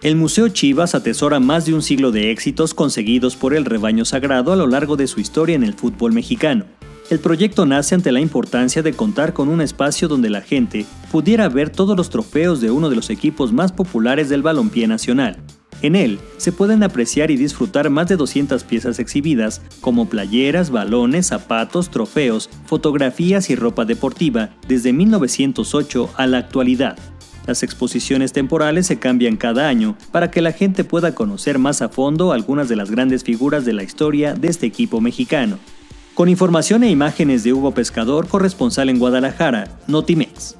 El Museo Chivas atesora más de un siglo de éxitos conseguidos por el rebaño sagrado a lo largo de su historia en el fútbol mexicano. El proyecto nace ante la importancia de contar con un espacio donde la gente pudiera ver todos los trofeos de uno de los equipos más populares del balompié nacional. En él se pueden apreciar y disfrutar más de 200 piezas exhibidas, como playeras, balones, zapatos, trofeos, fotografías y ropa deportiva, desde 1908 a la actualidad. Las exposiciones temporales se cambian cada año para que la gente pueda conocer más a fondo algunas de las grandes figuras de la historia de este equipo mexicano. Con información e imágenes de Hugo Pescador, corresponsal en Guadalajara, Notimex.